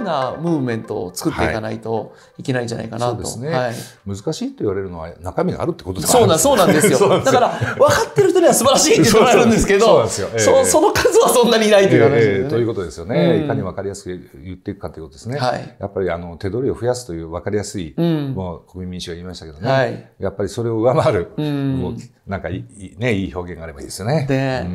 うなムーブメントを作っていかないといけないんじゃないかなと。そうですね。はい。難しいと言われるのは中身があるってことだそうなん そうなんですよ。だから、分かってる人には素晴らしいって捉えるんですけど、そ の数はそんなにいないという話ですよね。ええということですよね、うん。いかに分かりやすく言っていくかということですね。はい。やっぱりあの手取りを増やすという分かりやすい、うん。もう国民民主が言いましたけどね、はい。やっぱりそれを上回る、うん。なんかいい,、ね、いい表現があればいいですよね。で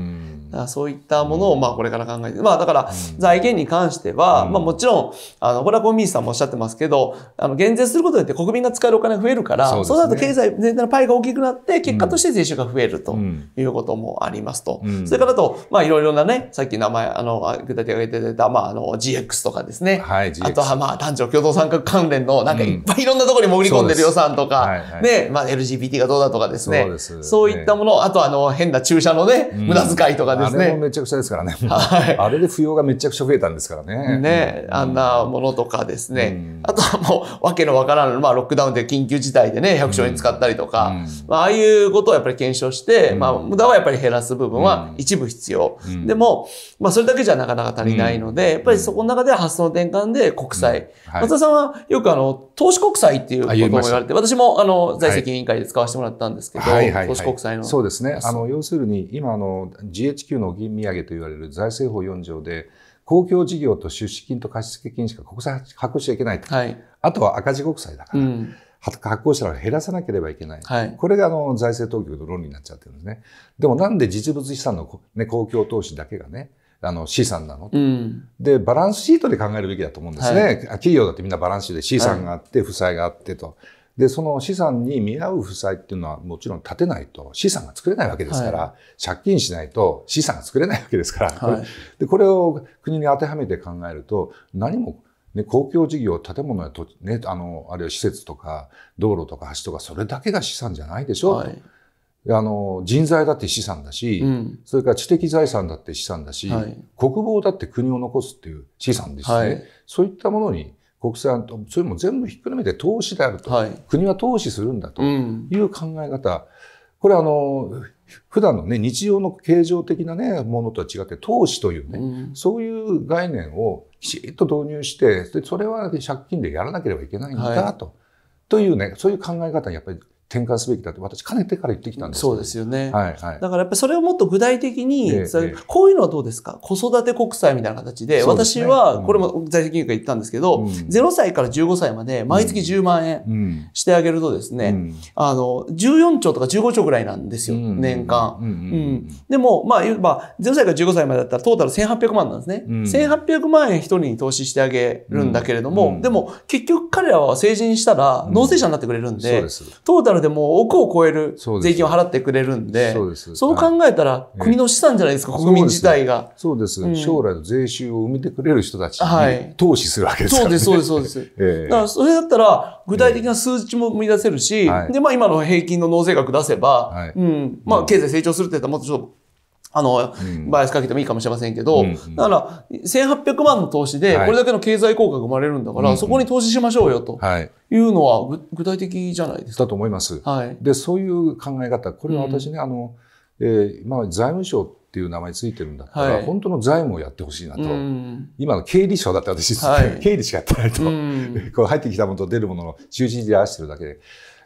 そういったものをまあこれから考えて、まあだから財源に関しては、うん。まあもちろん、あの、これはコンビニさんもおっしゃってますけど、あの、減税することによって国民が使えるお金が増えるから、そうね。そうなると経済全体のパイが大きくなって、結果として税収が増えるとうん。いうこともありますと。うん。それからあと、まあいろいろなね、さっき名前、あの、具体的に挙げていただいた、まああの、GX とかですね。はい GX あとはまあ男女共同参画関連の、なんかいっぱいいろんなところに潜り込んでる予算とか、はいはい。ね、まあ LGBT がどうだとかですね。そうそういったもの、あとあの、変な注射のね、無駄遣いとかですね。あれもめちゃくちゃですからね。はい。あれで扶養がめちゃくちゃ増えたんですからね。ね、うん。あんなものとかですね。うん。あとはもう、わけのわからん、まあ、ロックダウンで緊急事態でね、百姓に使ったりとか、うん。まあ、ああいうことをやっぱり検証して、うん。まあ、無駄はやっぱり減らす部分はうん。一部必要。うん。でも、まあ、それだけじゃなかなか足りないので、やっぱりそこの中では発想の転換で国債。はい。松田さんはよくあの、投資国債っていうこともあ言われて、私もあの、財政委員会で使わせてもらったんですけど、投資国債の。そうですね。あの、要するに、今、あの、GHQ の銀土産と言われる財政法4条で、公共事業と出資金と貸付金しか国債発行しちゃいけないと。はい。あとは赤字国債だから、うん。発行したら減らさなければいけない。はい。これがあの財政当局の論理になっちゃってるんですね。でもなんで実物資産の、ね、公共投資だけがね、あの資産なの、うん。で、バランスシートで考えるべきだと思うんですね。は企業だってみんなバランスシートで資産があって、負債があってと。で、その資産に見合う負債っていうのはもちろん立てないと資産が作れないわけですから、借金しないと資産が作れないわけですから、はい。でこれを国に当てはめて考えると何も、ね、公共事業建物や土地、ね、あのあるいは施設とか道路とか橋とかそれだけが資産じゃないでしょ、はい。あの人材だって資産だし、うん。それから知的財産だって資産だし、はい。国防だって国を残すっていう資産ですね、はい。そういったものに国債とそれも全部ひっくるめて投資であると、はい。国は投資するんだとうん。いう考え方、これはあの普段のね日常の経常的なねものとは違って投資というね、うん。そういう概念をきちっと導入してでそれは借金でやらなければいけないんだはと、というねそういう考え方にやっぱり転換すべきだと私かねてから言ってきたんですそうですよね。はいはい。だからやっぱりそれをもっと具体的に、ええそれええ。こういうのはどうですか？子育て国債みたいな形で、ですね。私は、うんこれも財政金融が言ったんですけど、うん。0歳から15歳まで毎月10万円うん。してあげるとですね、うん。あの、14兆とか15兆ぐらいなんですよ、うん。年間。うんでも、まあ、言えば、0歳から15歳までだったらトータル1800万なんですね。うん。1800万円一人に投資してあげるんだけれども、うん。でも、結局彼らは成人したら納税者になってくれるんで、そうです。トータルでもう億を超える税金を払ってくれるんで、そうです。そう考えたらい。国の資産じゃないですか、ええ国民自体が。そうです、うん。将来の税収を生みてくれる人たちはい。に投資するわけですから、ね。そうです、そうです、そうです。ええ。だからそれだったら具体的な数値も生み出せるし、はい。で、まあ今の平均の納税額出せば、はい。うん、まあ経済成長するって言ったらもっとちょっと、あの、うんバイアスかけてもいいかもしれませんけど、だから、1800万の投資で、はいこれだけの経済効果が生まれるんだから、そこに投資しましょうよとはいいうのはぐ具体的じゃないですか？だと思います。はい。でそういう考え方これは私ね、あの、えーまあ、財務省っていう名前ついてるんだったら、はい本当の財務をやってほしいなと、うん。今の経理省だって私、はい 経理しかやってないと、うん。こう入ってきたものと出るものの収支で合わせてるだけで。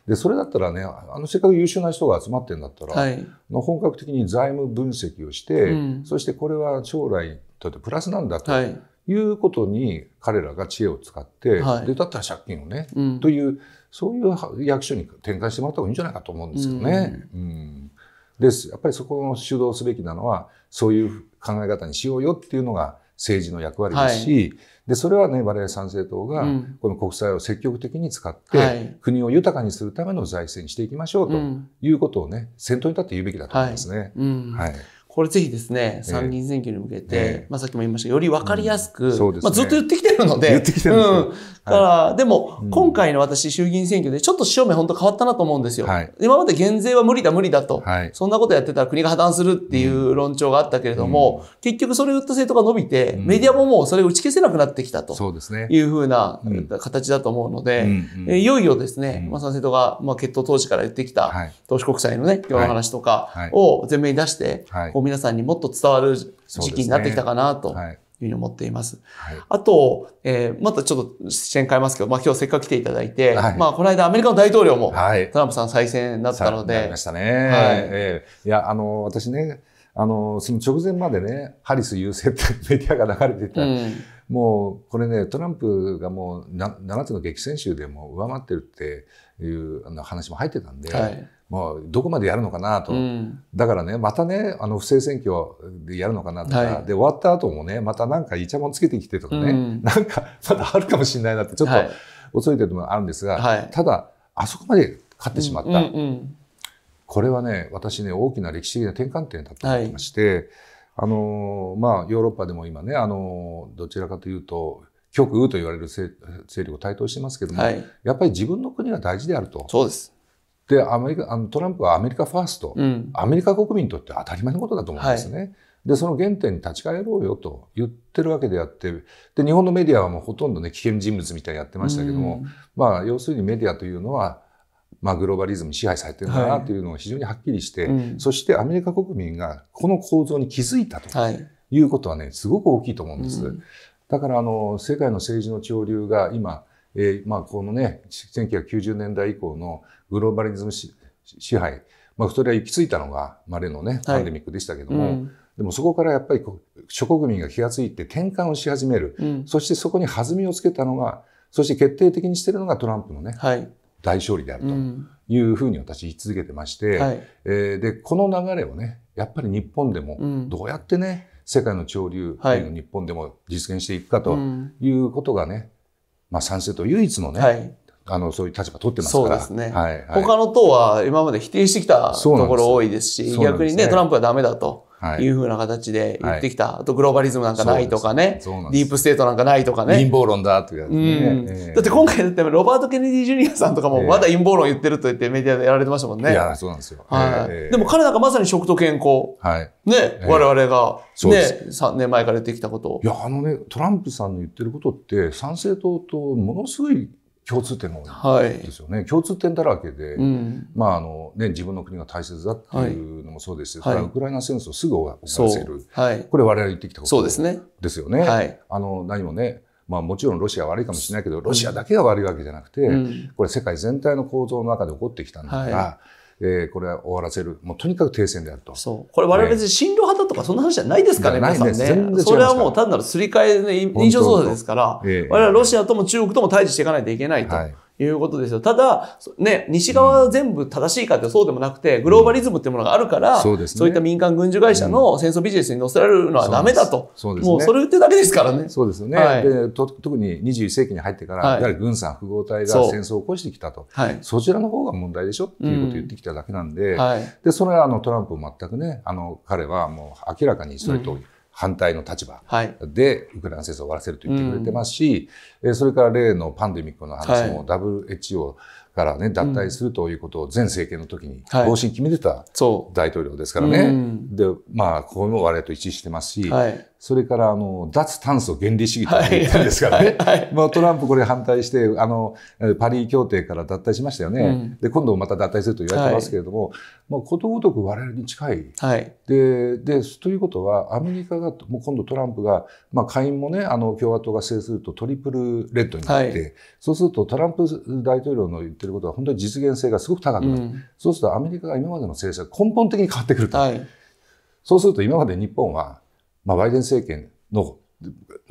でそれだったらねあのせっかく優秀な人が集まってるんだったら、はい。の本格的に財務分析をして、うんそしてこれは将来にとってプラスなんだとはい。いうことに彼らが知恵を使って、はいでだったら借金をね、うんというそういう役所に転換してもらった方がいいんじゃないかと思うんですけどね。うんですやっぱりそこを主導すべきなのはそういう考え方にしようよっていうのが政治の役割ですし、でそれはね我々参政党がうん。この国債を積極的に使って、はい。国を豊かにするための財政にしていきましょうとうん。いうことをね先頭に立って言うべきだと思いますね。うん。はいこれぜひですね、参議院選挙に向けて、ええ。まあさっきも言いましたがより分かりやすく、うん。そうですね。まあずっと言ってきてるので、言ってきてるんですよ。うん。だから、でも、うん。今回の私衆議院選挙でちょっと潮目本当変わったなと思うんですよ。はい。今まで減税は無理だ無理だと、はい。そんなことやってたら国が破綻するっていう論調があったけれども、結局それを言った政党が伸びて、うん。メディアももうそれを打ち消せなくなってきたと。そうですね。いうふうなうん形だと思うので、いよいよですね、うん。まあ、参政党が、まあ、決闘当時から言ってきた、はい。投資国債のね、今日の話とかはい。を前面に出して、はい。こう皆さんにもっと伝わる時期になってきたかなとはいいうふうに思っています。はい。あと、えーまたちょっと視点変えますけど、まあ今日せっかく来ていただいて、はいまあこの間アメリカの大統領もはい。トランプさん再選になったのでりま、したね。はいええいや、あの、私ね、あの、その直前までね、ハリス優勢ってメディアが流れてた、うん、もうこれね、トランプがもうな7つの激戦州でも上回ってるっていうあの話も入ってたんで、はい。もうどこまでやるのかなと。うん、だからね、またね、あの不正選挙でやるのかなとか、はいで、終わった後もね、またなんかイチャモンつけてきてとかね、うんなんかまだあるかもしれないなって、ちょっとはい恐れてるのもあるんですが、はいただ、あそこまで勝ってしまった。うんうんこれはね、私ね、大きな歴史的な転換点だと思ってまして、あのーまあ、ヨーロッパでも今ね、あのーどちらかというと、極右と言われる勢勢力を台頭してますけども、はい。やっぱり自分の国が大事であると。そうです。で、アメリカ、あのトランプはアメリカファースト。うん。アメリカ国民にとって当たり前のことだと思うんですね。で、その原点に立ち返ろうよと言ってるわけであって、で、日本のメディアはもうほとんどね、危険人物みたいにやってましたけども、まあ、要するにメディアというのは、まあ、グローバリズムに支配されてるんだなはいというのが非常にはっきりして、うんそしてアメリカ国民がこの構造に気づいたとはい。いうことはね、すごく大きいと思うんです。うんだから、あの、世界の政治の潮流が今、えーまあ、このね、1990年代以降のグローバリズムし支配、まあ、それは行き着いたのが、まあ、例のね、パンデミックでしたけども、うんでもそこからやっぱりこう諸国民が気がついて転換をし始める。うん。そしてそこに弾みをつけたのが、そして決定的にしているのがトランプのね、はい。大勝利であるとうん。いうふうに私言い続けてまして、はい。えーで、この流れをね、やっぱり日本でもうんどうやってね、世界の潮流というのを日本でも実現していくかとうんいうことがね、まあ参政党唯一のね、はい。あの、そういう立場取ってますから。そうですねはい、はい。他の党は今まで否定してきたところ多いですし、すね逆にね、トランプはダメだとはいいうふうな形で言ってきた。あとグローバリズムなんかないとかね、ディープステートなんかないとかね。陰謀論だというね。ええだって今回だってロバート・ケネディ・ジュニアさんとかもええまだ陰謀論言ってると言ってメディアでやられてましたもんね。いや、そうなんですよ。でも彼なんかまさに食と健康。はい。ね、え我々がね、3年前から言ってきたことをい。や、あのね、トランプさんの言ってることって、参政党とものすごい共通点が多いで。すよね。共通点だらけで、うん。まああのね、自分の国が大切だっていうのもそうですし、はいウクライナ戦争をすぐ終わらせる。。はい。これ我々言ってきたことですね。ですよね。はい。あの何もね、まあもちろんロシアは悪いかもしれないけど、ロシアだけが悪いわけじゃなくて、うんこれ世界全体の構造の中で起こってきたんだから、はえーこれは終わらせる。もうとにかく停戦であると。そう。これ我々別に進路派だとかそんな話じゃないですからね、皆さんないです全然それはもう単なるすり替えで印象操作ですから、ええ我々はロシアとも中国とも対峙していかないといけないと。はいいうことですよ。ただ、そね、西側は全部正しいかってそうでもなくて、グローバリズムっていうものがあるから、そうですねいった民間軍需会社の戦争ビジネスに乗せられるのはダメだと。そうですねもうそれ言ってるだけですからね。そうですよね。はいでと特に21世紀に入ってから、はいやはり軍産複合体がそう戦争を起こしてきたと。はい。そちらの方が問題でしょっていうことを言ってきただけなんで、はい。で、それはあのトランプも全くね、あの彼はもう明らかにそれと反対の立場はい。でウクライナ戦争を終わらせると言ってくれてますし、えそれから例のパンデミックの話も WHO からね、脱退するということを前政権の時にはい方針決めてたそ大統領ですからね。うんで、まあ、これも我々と一致してますし、う。はい。それから、あの、脱炭素原理主義と言ってるんですからね。はいはいまあ、トランプこれ反対して、あの、えーパリ協定から脱退しましたよね。うんで、今度また脱退すると言われてますけれども、まあ、ことごとく我々に近い。はい。で、で、ということは、アメリカが、もう今度トランプが、まあ、下院もね、あの、共和党が制するとトリプルレッドになって、はそうするとトランプ大統領の言ってることは本当に実現性がすごく高くなる。うんそうするとアメリカが今までの政策が根本的に変わってくると。はい。そうすると今まで日本は、まあ、バイデン政権の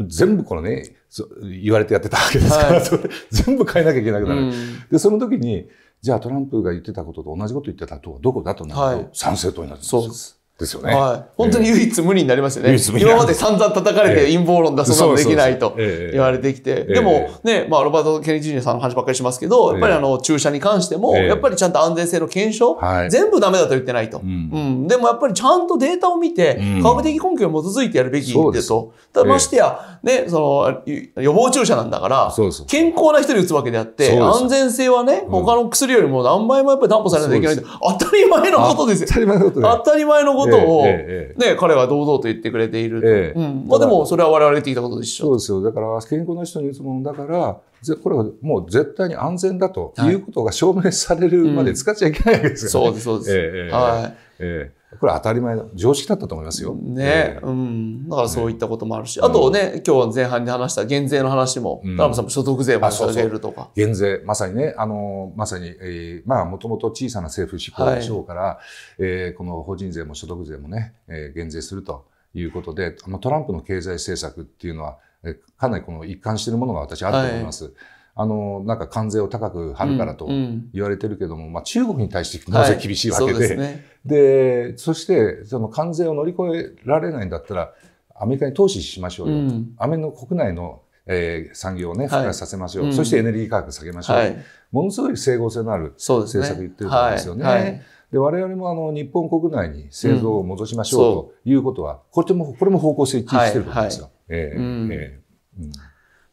全部このね、そ言われてやってたわけですから、はいそれ全部変えなきゃいけなくなる。うんで、その時に、じゃあトランプが言ってたことと同じこと言ってた党はどこだとなると、はい参政党になるんですよそうです。ですよね。はい。本当に唯一無二になりましたよね。唯一無二今まで散々叩かれて陰謀論だ、そんなのできないと言われてきて。えでもね、まあ、ロバート・ケネディ・ジュニアさんの話ばっかりしますけど、やっぱりあの、注射に関しても、ええやっぱりちゃんと安全性の検証、はい全部ダメだと言ってないと。んうん。でもやっぱりちゃんとデータを見てうん、科学的根拠に基づいてやるべきでと。ただましてや、ね、その、予防注射なんだから健康な人に打つわけであって、安全性はね、他の薬よりも何倍もやっぱり担保されないといけないと。当たり前のことですよ当。たり前のことで。当たり前のことを、ね、彼は堂々と言ってくれているうん。まあでも、それは我々が言ってきたことでしょ。そうですよ。だから、健康な人に打つものだから、ぜこれはもう絶対に安全だということが証明されるまで使っちゃいけないわけですよね。そうです、そうです。ええええはええこれ当たり前の常識だったと思いますよ。ね、うん。だからそういったこともあるし、あとね、今日前半で話した減税の話も、トランプさんも所得税も下げるとか。減税、まさにね、あの、まさに、えー、まあ、もともと小さな政府執行省から、はい、えー、この法人税も所得税もね、えー、減税するということで、あのトランプの経済政策っていうのは、えかなりこの一貫しているものが私あると思います。はいあの、なんか関税を高く張るからと言われてるけども、うんうん、まあ中国に対してなぜ厳しいわけで、はい、ね、で、そしてその関税を乗り越えられないんだったら、アメリカに投資しましょうよ。と。うん、アメリカの国内のえー、産業をね、復活させましょう、はい、そしてエネルギー価格下げましょう、はい、ものすごい整合性のある政策言ってると思うんですよね。はい、で我々もあの日本国内に製造を戻しましょうということは、これもこれも方向性一致してると思うんですよ。えーえーうん、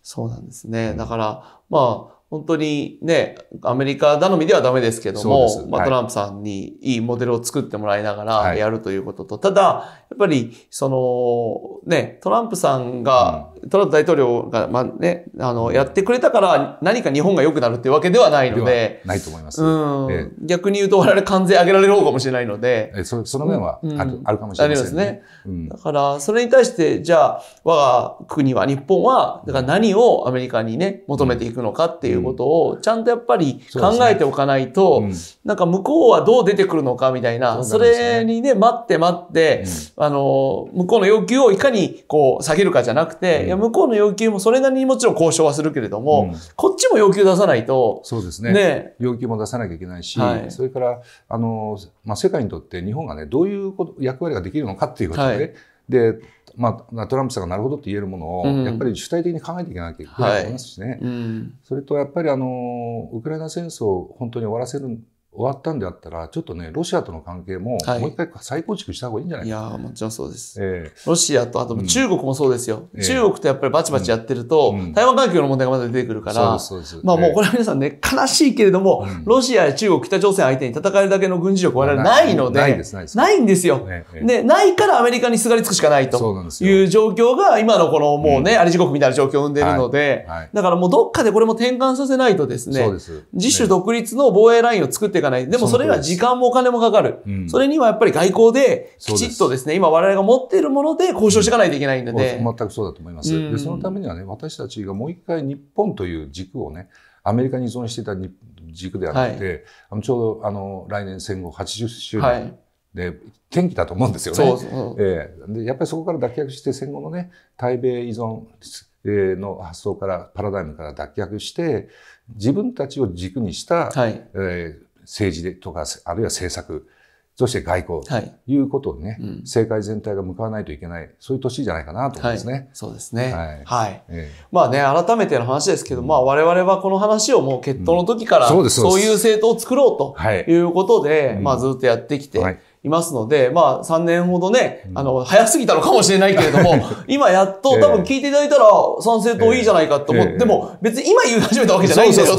そうなんですね。だから、まあ、本当にね、アメリカ頼みではダメですけども、まあ、トランプさんにいいモデルを作ってもらいながらやるということと、はい、ただ、やっぱり、その、ね、トランプさんが、うん、トランプ大統領が、まあね、あの、やってくれたから何か日本が良くなるっていうわけではないので、ないと思います。うん、え逆に言うと我々関税上げられる方かもしれないので、えそその面はあるうん、あるかもしれませんね。ね。うん、だから、それに対して、じゃあ、我が国は、日本は、だから何をアメリカにね、求めていくのかっていうことを、ちゃんとやっぱり考えておかないと、ねうん、なんか向こうはどう出てくるのかみたいな、そ,、れにね、待って待って、うん、あの、向こうの要求をいかにこう下げるかじゃなくて、うん、いや、向こうの要求もそれなりにもちろん交渉はするけれども、こっちも要求出さないと、そうですね。ね。要求も出さなきゃいけないし、はい、それから、あの、まあ、世界にとって日本がね、どういうこと役割ができるのかっていうことで、はいで、まあ、トランプさんがなるほどって言えるものを、やっぱり主体的に考えていかなきゃいけないと思いますしね、はい。うん、それとやっぱりあのウクライナ戦争を本当に終わらせる終わったんであったら、ちょっとね、ロシアとの関係も、もう一回再構築した方がいいんじゃないか、はい、いやもちろんそうです。えー、ロシアと、あと中国もそうですよ、うん、中国とやっぱりバチバチやってると、うん、台湾環境の問題がまだ出てくるから、そうですまあもうこれは皆さんね、悲しいけれども、うん、ロシアや中国、北朝鮮相手に戦えるだけの軍事力はないので、ないです、ないです。ないんですよ。えー、で、ないからアメリカにすがりつくしかないと。いう状況が、今のこのもうね、あり地獄みたいな状況を生んでいるので、はいはい、だからもうどっかでこれも転換させないとですね、自主独立の防衛ラインを作っていかない。でもそれが時間もお金もかかる。うん、それにはやっぱり外交できちっとですね、今我々が持っているもので交渉していかないといけないので。全くそうだと思います。で、そのためにはね、私たちがもう一回日本という軸をね、アメリカに依存していた軸ではなくて、はい、あのちょうどあの来年戦後80周年で、転機だと思うんですよね。そうそうえー、でやっぱりそこから脱却して戦後のね対米依存の発想からパラダイムから脱却して自分たちを軸にした、はい、えー、政治でとか、あるいは政策、そして外交ということをね、はい。うん、政界全体が向かわないといけない、そういう年じゃないかなと思いますね。はい、そうですね。はい。はい、ええ、まあね、改めての話ですけど、うん、まあ我々はこの話をもう決闘の時から、うん、そういう政党を作ろうとい。うことで、まあずっとやってきて、はいいますので、まあ3年ほどね、あの、早すぎたのかもしれないけれども、今やっと多分聞いていただいたら参政党いいじゃないかと思って、でも別に今言い始めたわけじゃないんだよと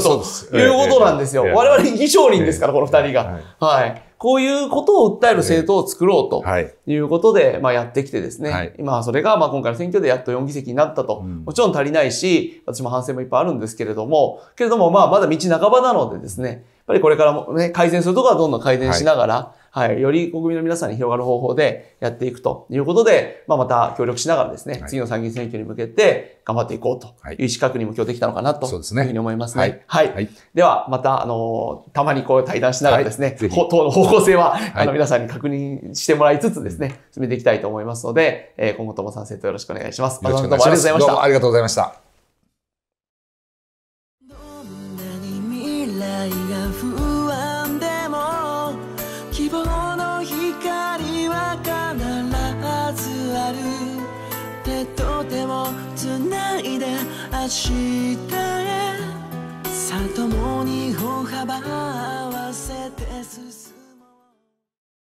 いうことなんですよ。我々議長人ですから、この二人が。はい。こういうことを訴える政党を作ろうとい。うことで、まあやってきてですね、はい、今それがまあ今回の選挙でやっと4議席になったと、もちろん足りないし、私も反省もいっぱいあるんですけれども、けれどもまあまだ道半ばなのでですね、やっぱりこれからもね、改善するところはどんどん改善しながら、はい、より国民の皆さんに広がる方法でやっていくということで、まあ、また協力しながらですね、はい、次の参議院選挙に向けて頑張っていこうとい。う意思確認も今日できたのかなというふうに思いますね。はい。はい、では、また、あの、たまにこう対談しながらですね、党の方向性は、あの、皆さんに確認してもらいつつですね、進めていきたいと思いますので、えー、今後とも参戦とよろしくお願いします。どうもありがとうございました。どうもありがとうございました。明日へさともに歩幅